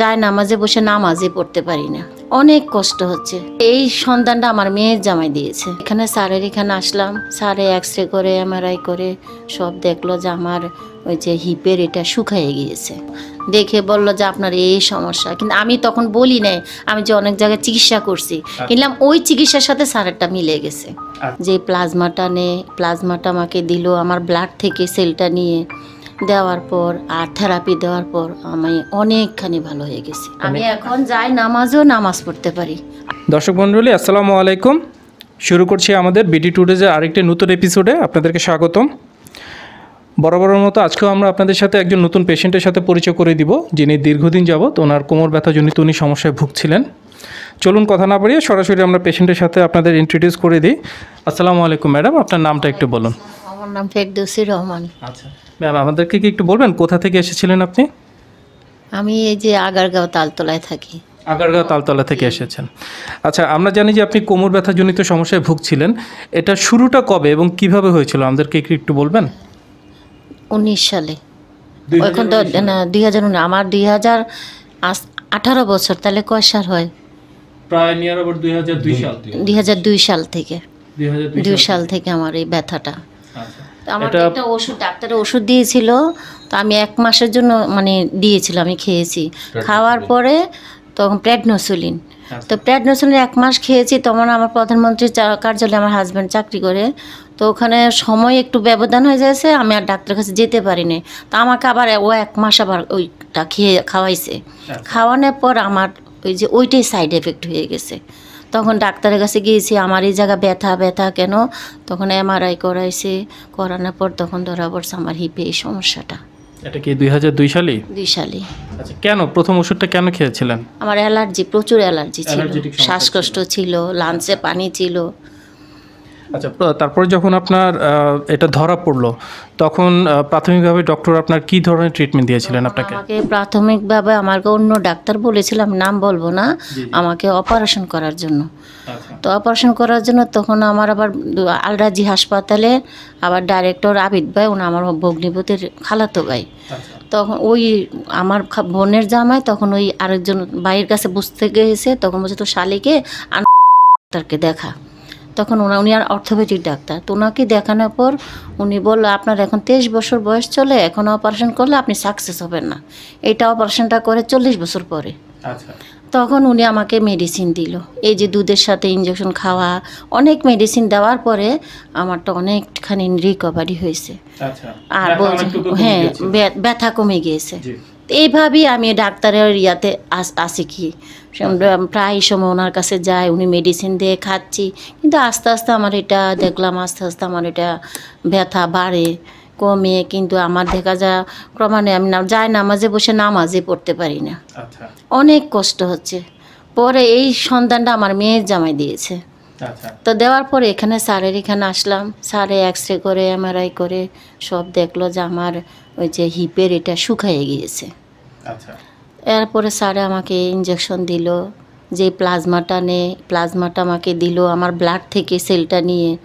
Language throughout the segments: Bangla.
যায় নামাজে বসে নামাজে পড়তে পারি না। অনেক কষ্ট হচ্ছে। এই সন্ধানটা আমার মেয়ের জামাই দিয়েছে। এখানে স্যারের এখানে আসলাম। স্যারে এক্স রে করে এমআরআই করে সব দেখল যে আমার ওই যে হিপের এটা শুকায়ে গিয়েছে। দেখে বলল যে আপনার এই সমস্যা। কিন্তু আমি তখন বলি নাই আমি যে অনেক জায়গায় চিকিৎসা করছি। কিনলাম ওই চিকিৎসার সাথে স্যারেরটা মিলে গেছে। যে প্লাজমাটা নে প্লাজমাটা আমাকে দিল আমার ব্লাড থেকে সেলটা নিয়ে। দেওয়ার পর আর থেরাপি দেওয়ার পর আমি অনেকখানি ভালো হয়ে গেছি। আমি এখন যাই নামাজও নামাজ পড়তে পারি। দর্শক মণ্ডলী আসসালামু আলাইকুম। শুরু করছি আমাদের বিডি টুডেজের আরেকটি নতুন এপিসোডে আপনাদেরকে স্বাগতম। বরাবরের মতো আজকেও আমরা আপনাদের সাথে একজন নতুন পেশেন্টের সাথে পরিচয় করে দিব যিনি দীর্ঘদিন যাবৎ ওনার কোমর ব্যথাজনিত উনি সমস্যায় ভুগছিলেন। চলুন কথা না বাড়িয়ে সরাসরি আমরা পেশেন্টের সাথে আপনাদের ইন্ট্রোডিউস করে দিই। আসসালামু আলাইকুম ম্যাডাম আপনার নামটা একটু বলুন। আমার নাম ফেরদৌসি রহমান। আচ্ছা। ম্যাম আমাদেরকে কি একটু বলবেন কোথা থেকে এসেছিলেন আপনি? আমি এই যে আগারগাঁও তালতলায় থাকি। আগারগাঁও তালতলা থেকে এসেছেন। আচ্ছা আমরা জানি যে আপনি কোমর ব্যথাজনিত সমস্যায় ভুগছিলেন। এটা শুরুটা কবে এবং কীভাবে হয়েছিল? আমাদেরকে একটু একটু বলবেন? উনিশ সালে। এখন তো না দুই হাজার আমার দুই হাজার আঠারো বছর তাহলে কয় সাল হয়? প্রায় নিয়ার আবার দুই হাজার দুই সাল। দুই হাজার দুই সাল থেকে। দুই হাজার দুই সাল থেকে আমার এই ব্যথাটা। আচ্ছা। আমার একটা ওষুধ ডাক্তারের ওষুধ দিয়েছিল তো আমি এক মাসের জন্য মানে দিয়েছিল আমি খেয়েছি। খাওয়ার পরে তখন প্রেডনোসুলিন তো প্রেডনোসুলিন এক মাস খেয়েছি তখন আমার প্রধানমন্ত্রীর চা- কার্যালয়ে আমার হাজব্যান্ড চাকরি করে। তো ওখানে সময় একটু ব্যবধান হয়ে যাচ্ছে আমি আর ডাক্তারের কাছে যেতে পারিনি। তো আমাকে আবার ও এক মাস আবার ওইটা খেয়ে খাওয়াইছে। খাওয়ানোর পর আমার ওই যে ওইটাই সাইড এফেক্ট হয়ে গেছে। তখন ডাক্তারের কাছে গিয়েছি আমার এই জায়গা ব্যথা ব্যথা কেন? তখন এমআরআই করাইছি। করানোর পর তখন ধরা পড়ছে আমার হিপে এই সমস্যাটা। এটা কি দুই হাজার দুই সালে? দুই সালে। আচ্ছা কেন? প্রথম ওষুধটা কেন খেয়েছিলেন? আমার অ্যালার্জি প্রচুর অ্যালার্জি ছিল। শ্বাসকষ্ট ছিল লাঞ্চে পানি ছিল। আচ্ছা প্র- তারপরে যখন আপনার এটা ধরা পড়ল তখন প্রাথমিকভাবে ডক্টর আপনার কি ধরনের ট্রিটমেন্ট দিয়েছিলেন আপনাকে? আমাকে প্রাথমিকভাবে আমাকে অন্য ডাক্তার বলেছিলাম নাম বলব না আমাকে অপারেশন করার জন্য। আচ্ছা। তো অপারেশন করার জন্য তখন আমার আবার আলরাজি হাসপাতালে আবার ডাইরেক্টর আবিদ ভাই ওনা আমার ভগ্নিপতির খালাতো ভাই। আচ্ছা। তখন ওই আমার বোনের জামাই তখন ওই আরেকজন ভাইয়ের কাছে বুঝতে গেছে তখন বলছে তো শালিকে ডাক্তারকে দেখা। তখন ওনা উনি আর অর্থোপেডিক ডাক্তার। তো ওনাকে দেখানোর পর উনি বলল আপনার এখন তেইশ বছর বয়স চলে এখন অপারেশন করলে আপনি সাকসেস হবেন না। এইটা অপারেশনটা করে চল্লিশ বছর পরে। আচ্ছা। তখন উনি আমাকে মেডিসিন দিল। এই যে দুধের সাথে ইঞ্জেকশন খাওয়া অনেক মেডিসিন দেওয়ার পরে আমারটা অনেকখানি রিকভারি হয়েছে। আচ্ছা। আর বলছে হ্যাঁ ব্য- ব্যথা কমে গিয়েছে। তো এইভাবেই আমি ডাক্তারের ইয়াতে আস- আসি কি। প্রায় সময় ওনার কাছে যাই উনি মেডিসিন দিয়ে খাচ্ছি। কিন্তু আস্তে আস্তে আমার এটা দেখলাম আস্তে আস্তে আমার এটা ব্যথা বাড়ে কমে। কিন্তু আমার দেখা যা ক্রমান্বয়ে আমি না যাই নামাজে বসে নামাজে পড়তে পারি না। আচ্ছা। অনেক কষ্ট হচ্ছে। পরে এই সন্ধানটা আমার মেয়ের জামাই দিয়েছে। আচ্ছা। তো দেওয়ার পরে এখানে স্যারের এখানে আসলাম। স্যারে এক্স রে করে এমআরআই করে সব দেখল যে আমার ওই যে হিপের এটা শুকায়ে গিয়েছে। এরপরে স্যারে আমাকে ইঞ্জেকশন দিল যে প্লাজমাটা নে প্লাজমাটা আমাকে দিল আমার ব্লাড থেকে সেলটা নিয়ে।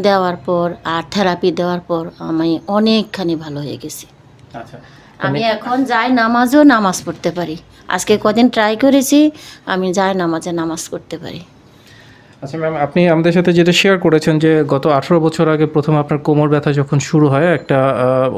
দেওয়ার পর আর থেরাপি দেওয়ার পর আমি অনেকখানি ভালো হয়ে গেছি। আচ্ছা। আমি এখন যাই নামাজও নামাজ পড়তে পারি। আজকে কদিন ট্রাই করেছি আমি যাই নামাজে নামাজ পড়তে পারি। আচ্ছা ম্যাম আপনি আমাদের সাথে যেটা শেয়ার করেছেন যে গত আঠেরো বছর আগে প্রথম আপনার কোমর ব্যথা যখন শুরু হয় একটা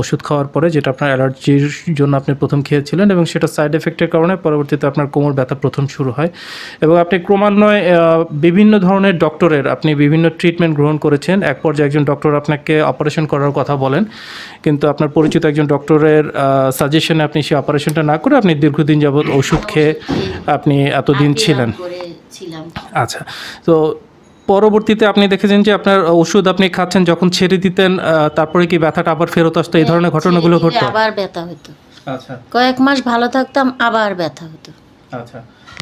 ওষুধ খাওয়ার পরে যেটা আপনার অ্যালার্জির জন্য আপনি প্রথম খেয়েছিলেন এবং সেটা সাইড এফেক্টের কারণে পরবর্তীতে আপনার কোমর ব্যথা প্রথম শুরু হয় এবং আপনি ক্রমান্বয়ে বিভিন্ন ধরনের ডক্টরের আপনি বিভিন্ন ট্রিটমেন্ট গ্রহণ করেছেন। এক পর্যায়ে একজন ডক্টর আপনাকে অপারেশন করার কথা বলেন কিন্তু আপনার পরিচিত একজন ডক্টরের সাজেশনে আপনি সেই অপারেশনটা না করে আপনি দীর্ঘদিন যাবৎ ওষুধ খেয়ে আপনি এতদিন ছিলেন। ছিলাম। আচ্ছা তো পরবর্তীতে আপনি দেখেছেন যে আপনার ওষুধ আপনি খাচ্ছেন যখন ছেড়ে দিতেন তারপরে কি ব্যথাটা আবার ফেরত আসতো? এই ধরনের ঘটনাগুলো ঘটতো? আবার ব্যথা হতো। আচ্ছা। কয়েক মাস ভালো থাকতাম আবার ব্যথা হতো। আচ্ছা।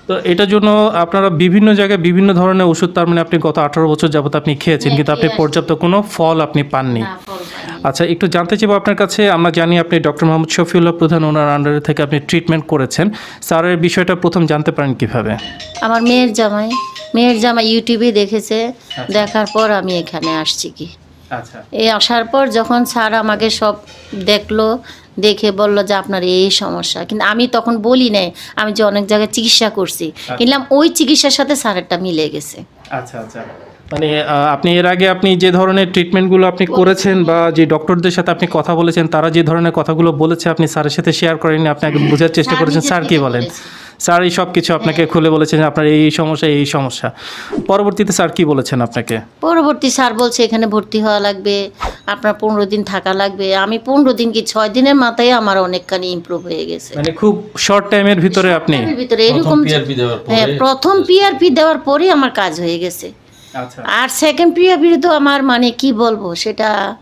তো এটার জন্য আপনারা বিভিন্ন জায়গায় বিভিন্ন ধরনের ওষুধ তার মানে আপনি গত আঠারো বছর যাবত আপনি খেয়েছেন কিন্তু আপনি পর্যাপ্ত কোনো ফল আপনি পাননি। আচ্ছা একটু জানতে চাইব আপনার কাছে আমরা জানি আপনি ডক্টর মোহাম্মদ শফিউল্লাহ প্রধান ওনার আন্ডারে থেকে আপনি ট্রিটমেন্ট করেছেন। স্যারের বিষয়টা প্রথম জানতে পারেন কীভাবে? আমার মেয়ের জামাই মেয়ের জামাই ইউটিউবে দেখেছে দেখার পর আমি এখানে আসছি কি। আচ্ছা এই আসার পর যখন স্যার আমাকে সব দেখল দেখে বলল যে আপনার এই সমস্যা। কিন্তু আমি তখন বলি নাই আমি যে অনেক জায়গায় চিকিৎসা করছি। কিন্তু ওই চিকিৎসার সাথে স্যারেরটা মিলে গেছে। আচ্ছা আচ্ছা। মানে আপনি এর আগে আপনি যে ধরনের ট্রিটমেন্টগুলো আপনি করেছেন বা যে ডক্টরদের সাথে আপনি কথা বলেছেন তারা যে ধরনের কথাগুলো বলেছে আপনি স্যারের সাথে শেয়ার করেননি আপনি আগে বোঝার চেষ্টা করেছেন স্যার কি বলেন। স্যার এই সব কিছু আপনাকে খুলে বলেছেন আপনার এই সমস্যা এই সমস্যা। পরবর্তীতে স্যার কি বলেছেন আপনাকে? পরবর্তী স্যার বলছে এখানে ভর্তি হওয়া লাগবে আপনার পনেরো দিন থাকা লাগবে। আমি পনেরো দিন কি ছয় দিনের মাথায় আমার অনেকখানি ইমপ্রুভ হয়ে গেছে। মানে খুব শর্ট টাইমের ভিতরে আপনি ভিতরে এরকম PRP দেওয়ার পরে- হ্যাঁ প্রথম পিআরপি দেওয়ার পরেই আমার কাজ হয়ে গেছে। আচ্ছা। আর সেকেন্ড পিআরপি তো আমার মানে কি বলব সেটা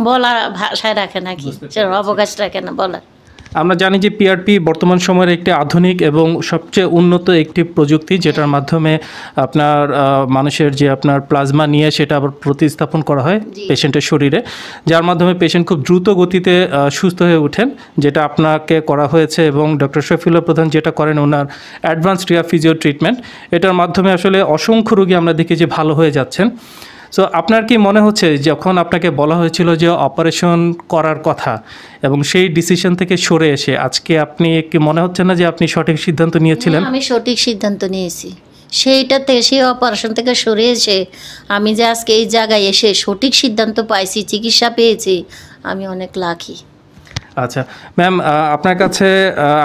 বলা ভাষায় রাখে নাকি অবকাশ রাখে না বলার। আমরা জানি যে পিআরপি বর্তমান সময়ের একটি আধুনিক এবং সবচেয়ে উন্নত একটি প্রযুক্তি যেটার মাধ্যমে আপনার মানুষের যে আপনার প্লাজমা নিয়ে সেটা আবার প্রতিস্থাপন করা হয় পেশেন্টের শরীরে যার মাধ্যমে পেশেন্ট খুব দ্রুত গতিতে সুস্থ হয়ে ওঠেন যেটা আপনাকে করা হয়েছে এবং ডক্টর শফিউল্লাহ প্রধান যেটা করেন ওনার অ্যাডভান্স রিয়া ফিজিও ট্রিটমেন্ট। এটার মাধ্যমে আসলে অসংখ্য রোগী আমরা দেখি যে ভালো হয়ে যাচ্ছেন। সো আপনার কি মনে হচ্ছে যখন আপনাকে বলা হয়েছিল যে অপারেশন করার কথা এবং সেই ডিসিশন থেকে সরে এসে, আজকে আপনি কি মনে হচ্ছে না যে আপনি সঠিক সিদ্ধান্ত নিয়েছিলেন? আমি সঠিক সিদ্ধান্ত নিয়েছি। সেইটাতে, সেই অপারেশন থেকে সরে এসে আমি যে আজকে এই জায়গায় এসে সঠিক সিদ্ধান্ত পাইছি, চিকিৎসা পেয়েছি, আমি অনেক লাকি আচ্ছা। ম্যাম আপনার কাছে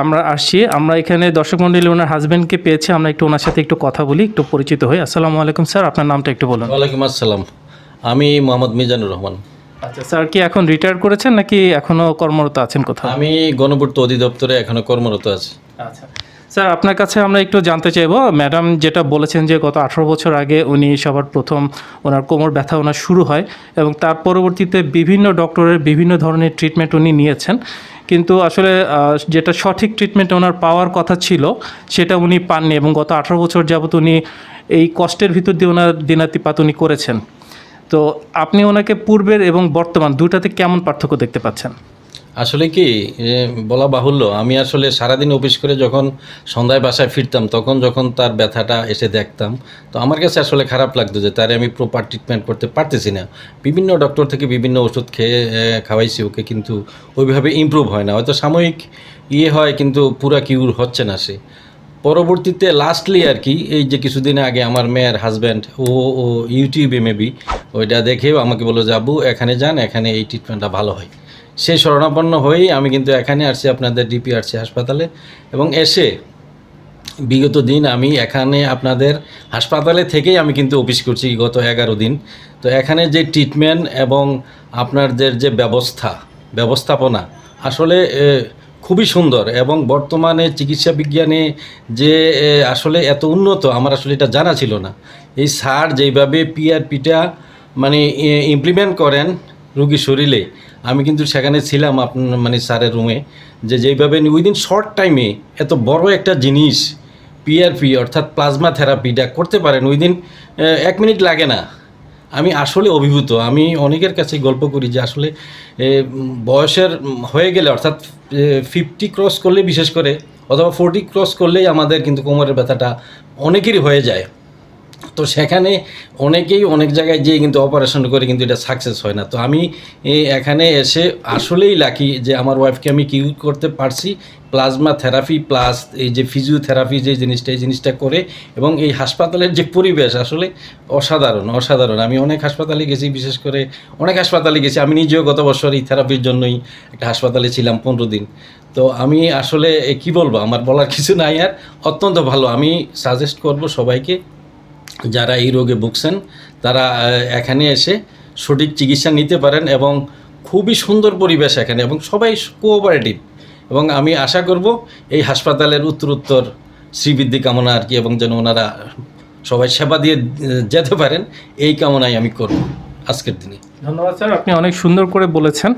আমরা আসছি। আমরা এখানে দর্শক মন্ডলী ওনার হাজব্যান্ডকে পেয়েছি। আমরা একটু ওনার সাথে একটু কথা বলি একটু পরিচিত হই। আসসালামু আলাইকুম স্যার। আপনার নামটা একটু বলুন। ওয়ালাইকুম আসসালাম। আমি মোহাম্মদ মিজানুর রহমান। আচ্ছা স্যার কি এখন রিটায়ার করেছেন নাকি এখনও কর্মরত আছেন কোথাও? আমি গণপূর্ত অধিদপ্তরে এখনও কর্মরত আছি। আচ্ছা। স্যার, আপনার কাছে আমরা একটু জানতে চাইব, ম্যাডাম যেটা বলেছেন যে গত আঠারো বছর আগে উনি সবার প্রথম ওনার কোমর ব্যথা ওনার শুরু হয় এবং তার পরবর্তীতে বিভিন্ন ডক্টরের বিভিন্ন ধরনের ট্রিটমেন্ট উনি নিয়েছেন। কিন্তু আসলে যেটা সঠিক ট্রিটমেন্ট ওনার পাওয়ার কথা ছিল, সেটা উনি পাননি এবং গত আঠারো বছর যাবত উনি এই কষ্টের ভিতর দিয়ে ওনার দিনাতিপাত উনি করেছেন। তো আপনি ওনাকে পূর্বের এবং বর্তমান দুটাতে কেমন পার্থক্য দেখতে পাচ্ছেন? আসলে কি বলা বাহুল্য, আমি আসলে সারাদিন অফিস করে যখন সন্ধ্যায় বাসায় ফিরতাম, তখন যখন তার ব্যথাটা এসে দেখতাম, তো আমার কাছে আসলে খারাপ লাগতো যে তারে আমি প্রপার ট্রিটমেন্ট করতে পারতেছি না। বিভিন্ন ডক্টর থেকে বিভিন্ন ওষুধ খেয়ে খাওয়াইছি ওকে, কিন্তু ওইভাবে ইমপ্রুভ হয় না। হয়তো সাময়িক ইয়ে হয়, কিন্তু পুরা কিউর হচ্ছে না সে। পরবর্তীতে লাস্টলি আর কি, এই যে কিছুদিন আগে আমার মেয়ের হাজব্যান্ড ও ও ইউটিউবে মেবি ওইটা দেখেও আমাকে বলো যাবু, এখানে যান, এখানে এই ট্রিটমেন্টটা ভালো হয়। সেই শরণাপন্ন হয়েই আমি কিন্তু এখানে আসছি আপনাদের ডিপিআরসি হাসপাতালে এবং এসে বিগত দিন আমি এখানে আপনাদের হাসপাতালে থেকেই আমি কিন্তু অফিস করছি গত এগারো দিন। তো এখানে যে ট্রিটমেন্ট এবং আপনাদের যে ব্যবস্থা, ব্যবস্থাপনা, আসলে খুবই সুন্দর এবং বর্তমানে চিকিৎসা বিজ্ঞানে যে আসলে এত উন্নত আমার আসলে এটা জানা ছিল না। এই সার যেইভাবে পিআরপিটা মানে ইমপ্লিমেন্ট করেন রুগীর শরীরে। আমি কিন্তু সেখানে ছিলাম আপনার মানে স্যারের রুমে যে যেইভাবে উইদিন শর্ট টাইমে এত বড় একটা জিনিস পিআরপি অর্থাৎ প্লাজমা থেরাপিটা করতে পারেন উইদিন এক মিনিট লাগে না। আমি আসলে অভিভূত। আমি অনেকের কাছে গল্প করি যে আসলে বয়সের হয়ে গেলে অর্থাৎ ফিফটি ক্রস করলে বিশেষ করে, অথবা ফোরটি ক্রস করলেই আমাদের কিন্তু কোমরের ব্যথাটা অনেকেরই হয়ে যায়। তো সেখানে অনেকেই অনেক জায়গায় যেয়ে কিন্তু অপারেশন করে কিন্তু এটা সাকসেস হয় না। তো আমি এখানে এসে আসলেই লাকি যে আমার ওয়াইফকে আমি কিউ করতে পারছি। প্লাজমা থেরাপি প্লাস এই যে ফিজিওথেরাপি যে জিনিসটা, এই জিনিসটা করে এবং এই হাসপাতালের যে পরিবেশ আসলে অসাধারণ অসাধারণ। আমি অনেক হাসপাতালে গেছি, বিশেষ করে অনেক হাসপাতালে গেছি। আমি নিজেও গত বছর এই থেরাপির জন্যই একটা হাসপাতালে ছিলাম পনেরো দিন। তো আমি আসলে কি বলব? আমার বলার কিছু নাই আর। অত্যন্ত ভালো। আমি সাজেস্ট করব সবাইকে যারা এই রোগে ভুগছেন, তারা এখানে এসে সঠিক চিকিৎসা নিতে পারেন এবং খুবই সুন্দর পরিবেশ এখানে এবং সবাই কোঅপারেটিভ এবং আমি আশা করব এই হাসপাতালের উত্তরোত্তর শ্রীবৃদ্ধি কামনা আর কি এবং যেন ওনারা সবাই সেবা দিয়ে যেতে পারেন, এই কামনাই আমি করব আজকের দিনে। ধন্যবাদ স্যার, আপনি অনেক সুন্দর করে বলেছেন।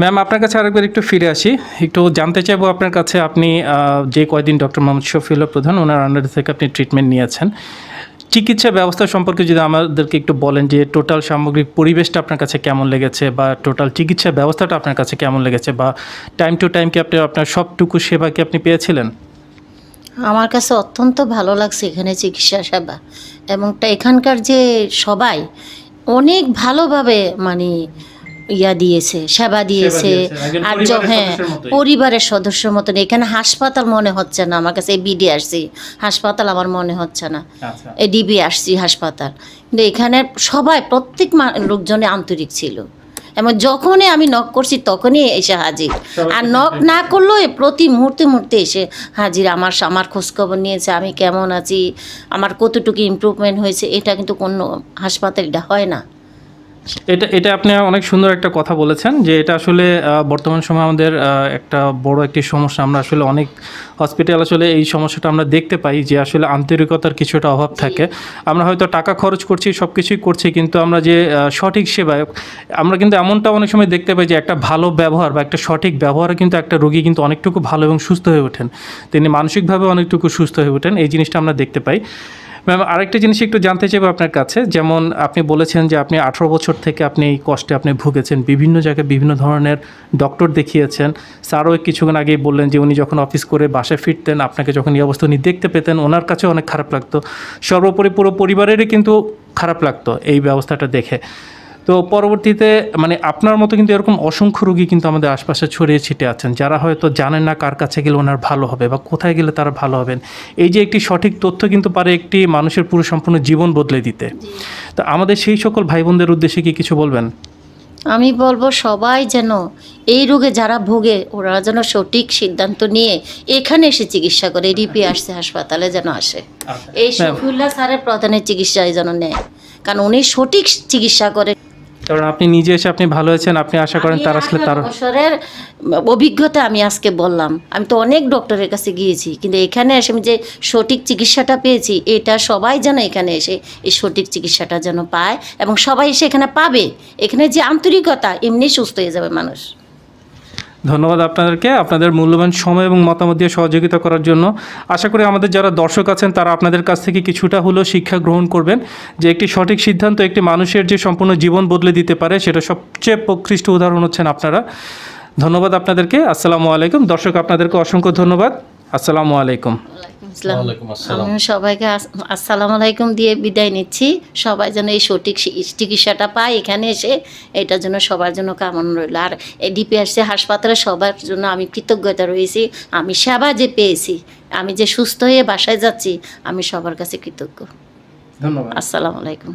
ম্যাম, আপনার কাছে আরেকবার একটু ফিরে আসি। একটু জানতে চাইব আপনার কাছে আপনি যে কয়দিন ডক্টর মোহাম্মদ শফিউল্লাহ প্রধান, ওনার আন্ডার থেকে আপনি ট্রিটমেন্ট নিয়েছেন। চিকিৎসা ব্যবস্থা সম্পর্কে যদি আমাদেরকে একটু বলেন যে টোটাল সামগ্রিক পরিবেশটা আপনার কাছে কেমন লেগেছে বা টোটাল চিকিৎসা ব্যবস্থাটা আপনার কাছে কেমন লেগেছে বা টাইম টু টাইম কি আপনি, আপনার সবটুকু সেবা কি আপনি পেয়েছিলেন? আমার কাছে অত্যন্ত ভালো লাগছে এখানে চিকিৎসা সেবা এবং এখানকার যে সবাই অনেক ভালোভাবে মানে ইয়া দিয়েছে সেবা দিয়েছে। আর হ্যাঁ পরিবারের সদস্যের মতন এখানে হাসপাতাল মনে হচ্ছে না আমার কাছে বিডি আসছি। হাসপাতাল আমার মনে হচ্ছে না। আচ্ছা। এই ডিবি আসছি হাসপাতাল। কিন্তু এখানে সবাই প্রত্যেক লোকজনে আন্তরিক ছিল। এবং যখনই আমি নক করছি তখনই এসে হাজির। আর নক না করলেও প্রতি মুহূর্তে মুহূর্তে এসে হাজির। আমার আমার খোঁজখবর নিয়েছে আমি কেমন আছি আমার কতটুকু ইমপ্রুভমেন্ট হয়েছে এটা কিন্তু কোনো হাসপাতাল এটা হয় না। এটা এটা আপনি অনেক সুন্দর একটা কথা বলেছেন যে এটা আসলে বর্তমান সময়ে আমাদের একটা বড় একটি সমস্যা। আমরা আসলে অনেক হসপিটাল আসলে এই সমস্যাটা আমরা দেখতে পাই যে আসলে আন্তরিকতার কিছুটা অভাব থাকে। আমরা হয়তো টাকা খরচ করছি সব কিছুই করছি কিন্তু আমরা যে সঠিক সেবা আমরা কিন্তু এমনটা অনেক সময় দেখতে পাই যে একটা ভালো ব্যবহার বা একটা সঠিক ব্যবহারে কিন্তু একটা রোগী কিন্তু অনেকটুকু ভালো এবং সুস্থ হয়ে ওঠেন। তিনি মানসিকভাবে অনেকটুকু সুস্থ হয়ে ওঠেন। এই জিনিসটা আমরা দেখতে পাই। ম্যাম আরেকটা জিনিস একটু জানতে চাইব আপনার কাছে। যেমন আপনি বলেছেন যে আপনি আঠারো বছর থেকে আপনি এই কষ্টে আপনি ভুগেছেন, বিভিন্ন জায়গায় বিভিন্ন ধরনের ডক্টর দেখিয়েছেন। স্যারও কিছুক্ষণ আগেই বললেন যে উনি যখন অফিস করে বাসায় ফিরতেন, আপনাকে যখন এই অবস্থা উনি দেখতে পেতেন, ওনার কাছে অনেক খারাপ লাগতো। সর্বোপরি পুরো পরিবারেরই কিন্তু খারাপ লাগতো এই ব্যবস্থাটা দেখে। তো পরবর্তীতে মানে আপনার মতো কিন্তু এরকম অসংখ্য রোগী কিন্তু আমাদের আশপাশে ছড়িয়ে ছিটে আছেন। যারা হয়তো জানেন না কার কাছে গেলে ওনার ভালো হবে বা কোথায় গেলে তারা ভালো হবেন। এই যে একটি সঠিক তথ্য কিন্তু পারে একটি মানুষের পুরো সম্পূর্ণ জীবন বদলে দিতে। তো আমাদের সেই সকল ভাই বোনদের উদ্দেশ্যে কি কিছু বলবেন? আমি বলব সবাই যেন এই রোগে যারা ভোগে ওরা যেন সঠিক সিদ্ধান্ত নিয়ে এখানে এসে চিকিৎসা করে রিপি আসছে হাসপাতালে যেন আসে। এই শফিউল্লাহ স্যারের প্রধানের চিকিৎসায় যেন নেয়। কারণ উনি সঠিক চিকিৎসা করে। কারণ আপনি নিজে এসে আপনি ভালো আছেন আপনি আশা করেন তার আসলে তার বছরের অভিজ্ঞতা আমি আজকে বললাম। আমি তো অনেক ডক্টরের কাছে গিয়েছি কিন্তু এখানে এসে আমি যে সঠিক চিকিৎসাটা পেয়েছি এটা সবাই যেন এখানে এসে এই সঠিক চিকিৎসাটা যেন পায় এবং সবাই এসে এখানে পাবে। এখানে যে আন্তরিকতা এমনি সুস্থ হয়ে যাবে মানুষ। ধন্যবাদ আপনাদেরকে, আপনাদের মূল্যবান সময় এবং মতামত দিয়ে সহযোগিতা করার জন্য। আশা করি আমাদের যারা দর্শক আছেন, তারা আপনাদের কাছ থেকে কিছুটা হলেও শিক্ষা গ্রহণ করবেন। যে একটি সঠিক সিদ্ধান্ত একটি মানুষের যে সম্পূর্ণ জীবন বদলে দিতে পারে, সেটা সবচেয়ে প্রকৃষ্ট উদাহরণ হচ্ছেন আপনারা। ধন্যবাদ আপনাদেরকে, আসসালামু আলাইকুম। দর্শক, আপনাদেরকে অসংখ্য ধন্যবাদ। আসসালামু আলাইকুম। সবাইকে আস- আসসালামু আলাইকুম দিয়ে বিদায় নিচ্ছি। সবাই যেন এই সঠিক চিকিৎসাটা পায় এখানে এসে এটার জন্য সবার জন্য কামনা রইল। আর এই ডিপিআরসি হাসপাতালে সবার জন্য আমি কৃতজ্ঞতা রয়েছি। আমি সেবা যে পেয়েছি আমি যে সুস্থ হয়ে বাসায় যাচ্ছি আমি সবার কাছে কৃতজ্ঞ। ধন্যবাদ। আসসালামু আলাইকুম।